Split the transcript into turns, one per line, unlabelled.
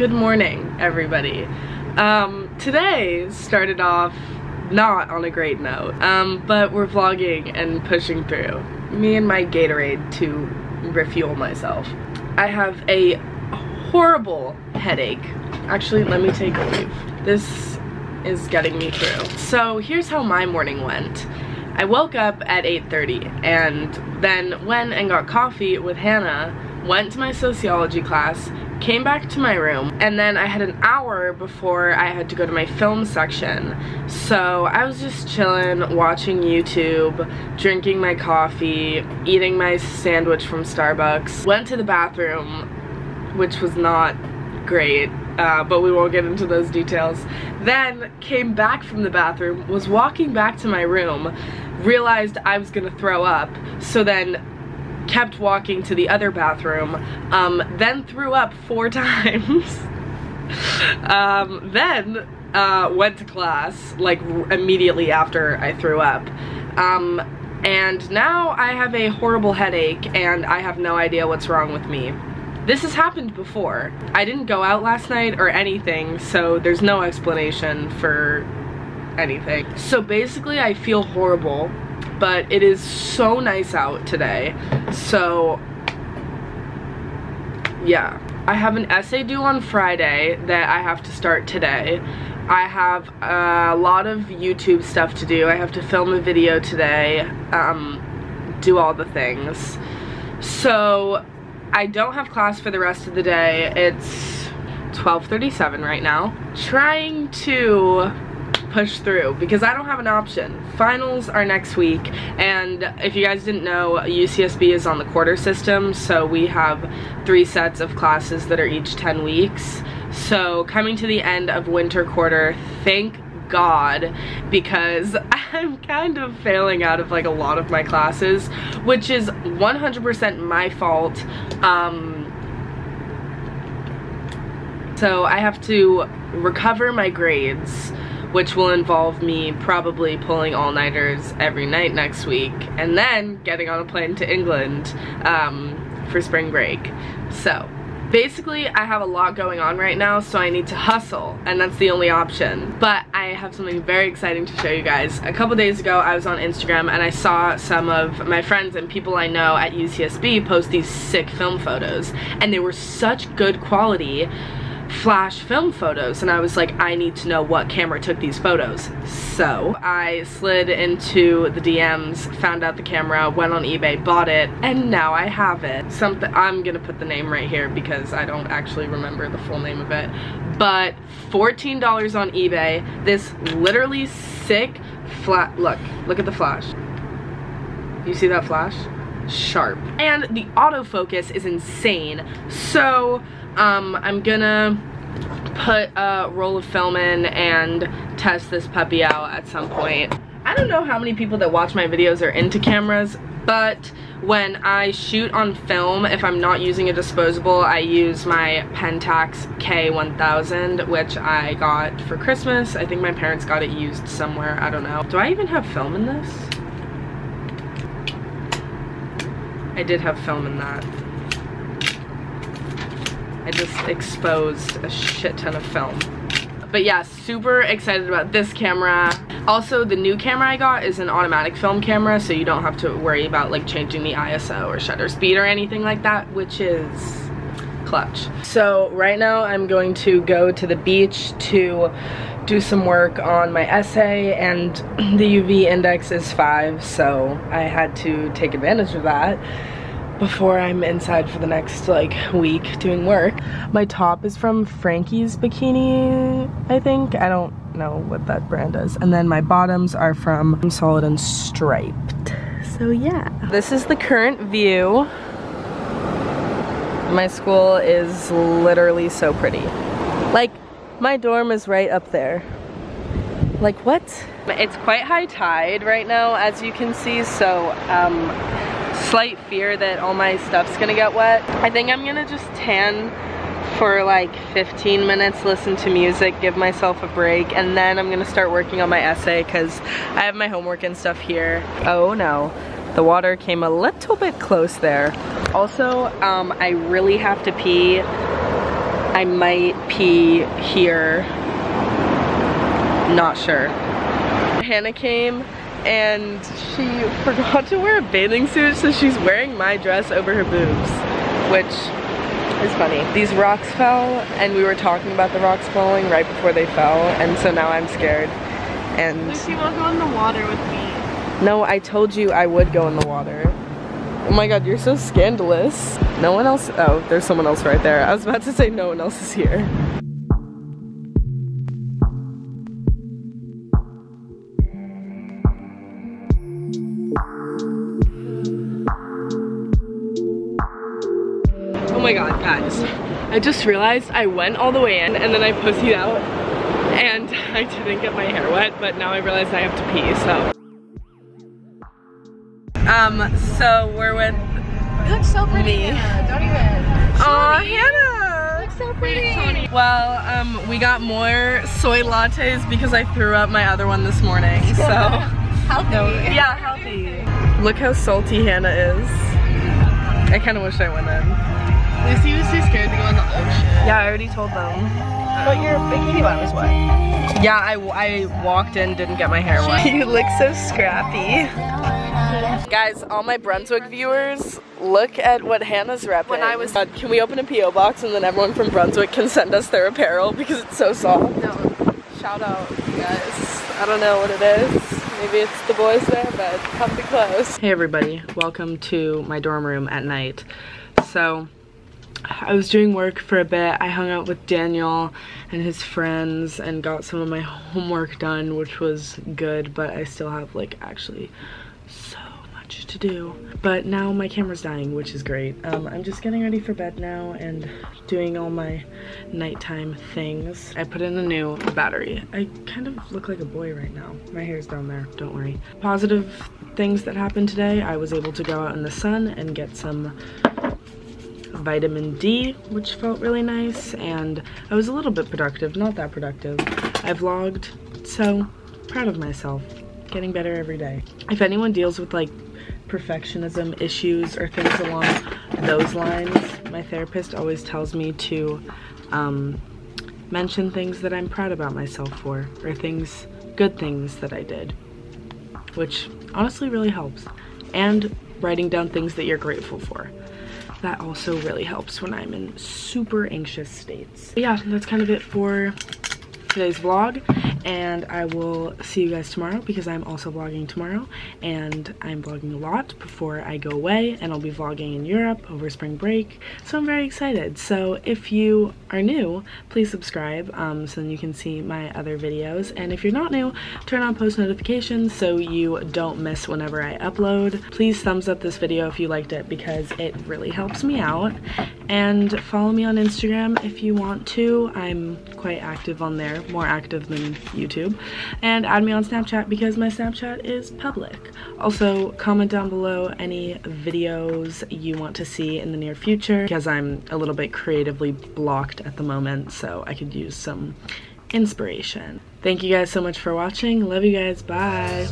Good morning, everybody. Um, today started off not on a great note, um, but we're vlogging and pushing through. Me and my Gatorade to refuel myself. I have a horrible headache. Actually, let me take a leave. This is getting me through. So here's how my morning went. I woke up at 8.30 and then went and got coffee with Hannah, went to my sociology class, came back to my room, and then I had an hour before I had to go to my film section. So I was just chilling, watching YouTube, drinking my coffee, eating my sandwich from Starbucks, went to the bathroom, which was not great, uh, but we won't get into those details. Then came back from the bathroom, was walking back to my room, realized I was gonna throw up, so then kept walking to the other bathroom, um, then threw up four times. um, then uh, went to class, like immediately after I threw up. Um, and now I have a horrible headache and I have no idea what's wrong with me. This has happened before. I didn't go out last night or anything, so there's no explanation for anything. So basically I feel horrible, but it is so nice out today. So yeah. I have an essay due on Friday that I have to start today. I have a lot of YouTube stuff to do. I have to film a video today, um, do all the things. So I don't have class for the rest of the day. It's 12.37 right now. Trying to push through because I don't have an option. Finals are next week and if you guys didn't know, UCSB is on the quarter system so we have three sets of classes that are each 10 weeks. So coming to the end of winter quarter, thank God because I'm kind of failing out of like a lot of my classes, which is 100% my fault. Um, so I have to recover my grades, which will involve me probably pulling all-nighters every night next week, and then getting on a plane to England um, for spring break. So Basically, I have a lot going on right now, so I need to hustle, and that's the only option. But I have something very exciting to show you guys. A couple days ago, I was on Instagram and I saw some of my friends and people I know at UCSB post these sick film photos, and they were such good quality flash film photos and I was like I need to know what camera took these photos. So I slid into the DMs found out the camera went on eBay bought it and now I have it. Something I'm gonna put the name right here because I don't actually remember the full name of it. But $14 on eBay this literally sick flat look look at the flash. You see that flash sharp and the autofocus is insane so um, I'm gonna put a roll of film in and test this puppy out at some point. I don't know how many people that watch my videos are into cameras, but when I shoot on film, if I'm not using a disposable, I use my Pentax K1000, which I got for Christmas. I think my parents got it used somewhere, I don't know. Do I even have film in this? I did have film in that. I just exposed a shit ton of film. But yeah, super excited about this camera. Also, the new camera I got is an automatic film camera, so you don't have to worry about like changing the ISO or shutter speed or anything like that, which is clutch. So right now I'm going to go to the beach to do some work on my essay and the UV index is 5 so I had to take advantage of that before I'm inside for the next like week doing work. My top is from Frankie's Bikini, I think. I don't know what that brand is. And then my bottoms are from Solid and Striped. So yeah. This is the current view. My school is literally so pretty. Like, my dorm is right up there. Like, what? It's quite high tide right now, as you can see, so um, slight fear that all my stuff's gonna get wet. I think I'm gonna just tan for like 15 minutes, listen to music, give myself a break, and then I'm gonna start working on my essay because I have my homework and stuff here. Oh no, the water came a little bit close there. Also, um, I really have to pee I might pee here. Not sure. Hannah came and she forgot to wear a bathing suit so she's wearing my dress over her boobs which is funny. These rocks fell and we were talking about the rocks falling right before they fell and so now I'm scared and
Lucy will go in the water with me.
No I told you I would go in the water. Oh my god, you're so scandalous. No one else, oh, there's someone else right there. I was about to say no one else is here. Oh my god, guys. I just realized I went all the way in and then I pussied out and I didn't get my hair wet, but now I realize I have to pee, so. Um, so we're with
You look so pretty,
Me.
Hannah. Don't even. You
Hannah!
look so pretty.
Well, um, we got more soy lattes because I threw up my other one this morning, so.
Healthy.
yeah, healthy. Look how salty Hannah is. I kind of wish I went in.
Lucy was too scared to go in the ocean.
Yeah, I already told them.
But your bikini bottom was wet.
Yeah, I, I walked in, didn't get my hair wet. you look so scrappy. Guys, all my Brunswick viewers, look at what Hannah's repping.
When I was-
God, can we open a P.O. box and then everyone from Brunswick can send us their apparel because it's so soft?
No. Shout out, you guys.
I don't know what it is. Maybe it's the boys there, but come be close. Hey everybody, welcome to my dorm room at night. So, I was doing work for a bit. I hung out with Daniel and his friends and got some of my homework done, which was good, but I still have like actually so much to do. But now my camera's dying, which is great. Um, I'm just getting ready for bed now and doing all my nighttime things. I put in a new battery. I kind of look like a boy right now. My hair's down there, don't worry. Positive things that happened today. I was able to go out in the sun and get some vitamin D, which felt really nice, and I was a little bit productive, not that productive. I vlogged, so proud of myself. Getting better every day. If anyone deals with like perfectionism issues or things along those lines, my therapist always tells me to um, mention things that I'm proud about myself for, or things, good things that I did, which honestly really helps. And writing down things that you're grateful for that also really helps when I'm in super anxious states. But yeah, that's kind of it for today's vlog and I will see you guys tomorrow because I'm also vlogging tomorrow and I'm vlogging a lot before I go away and I'll be vlogging in Europe over spring break so I'm very excited. So if you are new please subscribe um, so then you can see my other videos and if you're not new turn on post notifications so you don't miss whenever I upload. Please thumbs up this video if you liked it because it really helps me out and follow me on Instagram if you want to. I'm quite active on there more active than YouTube. And add me on Snapchat because my Snapchat is public. Also comment down below any videos you want to see in the near future because I'm a little bit creatively blocked at the moment so I could use some inspiration. Thank you guys so much for watching. Love you guys. Bye